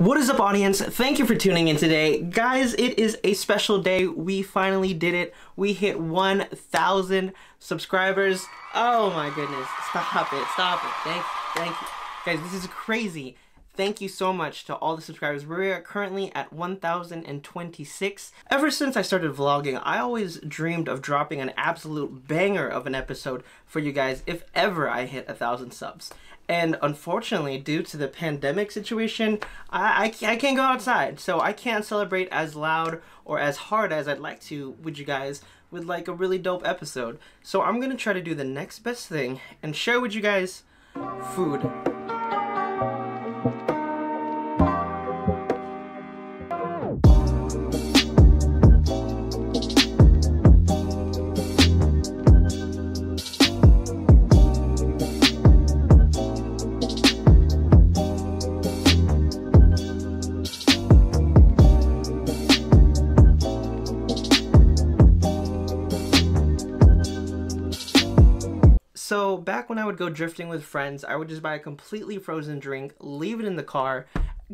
What is up audience? Thank you for tuning in today. Guys, it is a special day. We finally did it. We hit 1,000 subscribers. Oh my goodness. Stop it. Stop it. Thank you. Thank you. Guys, this is crazy. Thank you so much to all the subscribers. We're currently at 1,026. Ever since I started vlogging, I always dreamed of dropping an absolute banger of an episode for you guys if ever I hit a thousand subs. And unfortunately, due to the pandemic situation, I, I, I, can't go outside. So I can't celebrate as loud or as hard as I'd like to with you guys with like a really dope episode. So I'm to try to do the next best thing and share with you guys food. So back when I would go drifting with friends, I would just buy a completely frozen drink, leave it in the car,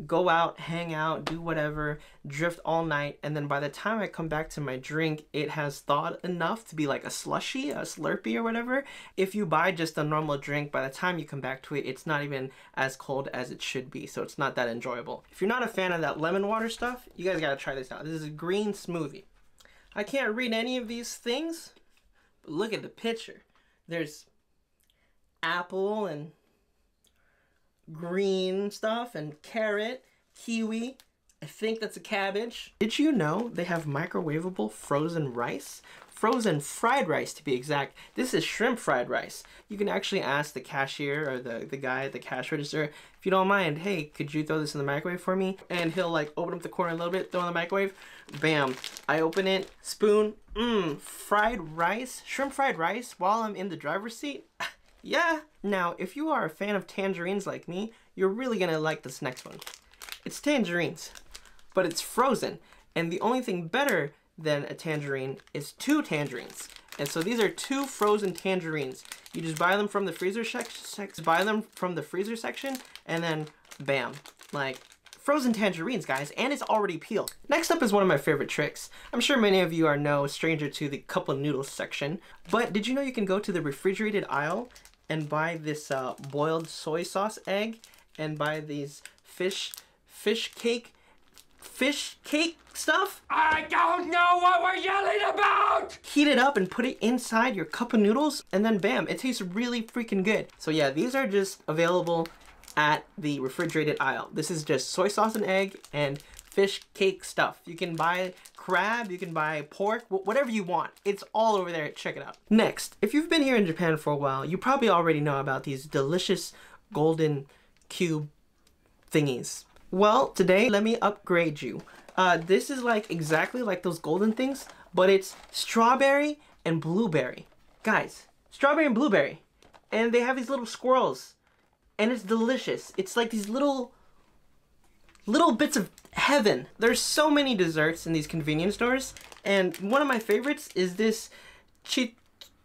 go out, hang out, do whatever, drift all night, and then by the time I come back to my drink, it has thawed enough to be like a slushy, a slurpee or whatever. If you buy just a normal drink, by the time you come back to it, it's not even as cold as it should be, so it's not that enjoyable. If you're not a fan of that lemon water stuff, you guys gotta try this out. This is a green smoothie. I can't read any of these things, but look at the picture. There's apple and green stuff and carrot, kiwi. I think that's a cabbage. Did you know they have microwavable frozen rice? Frozen fried rice to be exact. This is shrimp fried rice. You can actually ask the cashier or the, the guy at the cash register, if you don't mind, hey, could you throw this in the microwave for me? And he'll like open up the corner a little bit, throw in the microwave. Bam. I open it, spoon, mmm, fried rice, shrimp fried rice while I'm in the driver's seat. Yeah. Now, if you are a fan of tangerines like me, you're really gonna like this next one. It's tangerines, but it's frozen. And the only thing better than a tangerine is two tangerines. And so these are two frozen tangerines. You just buy them from the freezer section, buy them from the freezer section, and then bam, like frozen tangerines, guys, and it's already peeled. Next up is one of my favorite tricks. I'm sure many of you are no stranger to the cup of noodles section, but did you know you can go to the refrigerated aisle and buy this uh, boiled soy sauce egg and buy these fish fish cake fish cake stuff. I don't know what we're yelling about! Heat it up and put it inside your cup of noodles and then bam, it tastes really freaking good. So yeah, these are just available at the refrigerated aisle. This is just soy sauce and egg and fish cake stuff. You can buy crab, you can buy pork, whatever you want. It's all over there. Check it out. Next, if you've been here in Japan for a while, you probably already know about these delicious golden cube thingies. Well, today, let me upgrade you. Uh, this is like exactly like those golden things, but it's strawberry and blueberry. Guys, strawberry and blueberry. And they have these little squirrels. And it's delicious. It's like these little little bits of heaven. There's so many desserts in these convenience stores, and one of my favorites is this chi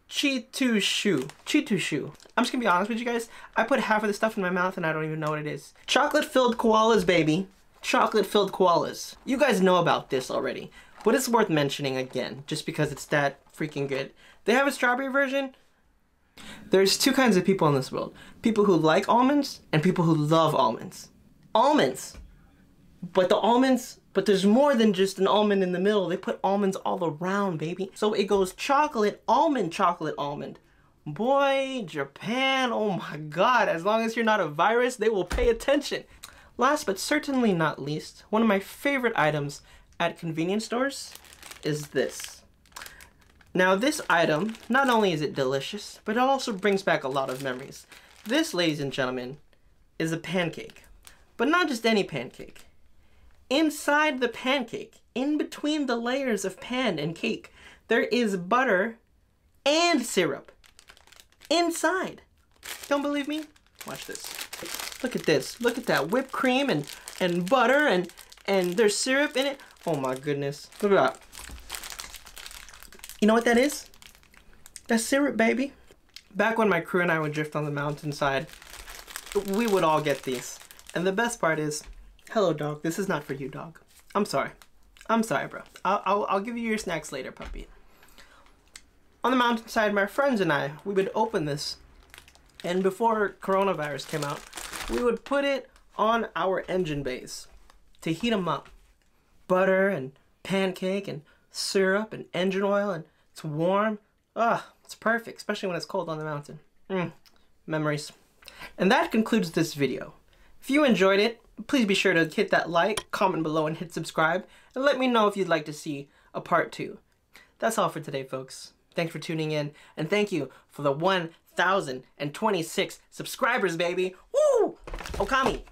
Chitushu. Chitushu. I'm just gonna be honest with you guys. I put half of the stuff in my mouth and I don't even know what it is. Chocolate filled koalas, baby. Chocolate filled koalas. You guys know about this already, but it's worth mentioning again, just because it's that freaking good. They have a strawberry version. There's two kinds of people in this world. People who like almonds and people who love almonds. Almonds but the almonds, but there's more than just an almond in the middle. They put almonds all around, baby. So it goes chocolate, almond, chocolate, almond. Boy, Japan, oh my god, as long as you're not a virus, they will pay attention. Last but certainly not least, one of my favorite items at convenience stores is this. Now this item, not only is it delicious, but it also brings back a lot of memories. This, ladies and gentlemen, is a pancake. But not just any pancake. Inside the pancake, in between the layers of pan and cake, there is butter and syrup. Inside. Don't believe me? Watch this. Look at this. Look at that whipped cream and, and butter and, and there's syrup in it. Oh my goodness. Look at that. You know what that is? That's syrup, baby. Back when my crew and I would drift on the mountainside, we would all get these. And the best part is, Hello, dog. This is not for you, dog. I'm sorry. I'm sorry, bro. I'll, I'll, I'll give you your snacks later, puppy. On the mountainside, my friends and I, we would open this. And before coronavirus came out, we would put it on our engine bays to heat them up. Butter and pancake and syrup and engine oil and it's warm. Ah, it's perfect, especially when it's cold on the mountain. Mm, memories. And that concludes this video. If you enjoyed it, please be sure to hit that like, comment below, and hit subscribe, and let me know if you'd like to see a part two. That's all for today, folks. Thanks for tuning in, and thank you for the 1,026 subscribers, baby. Woo! Okami!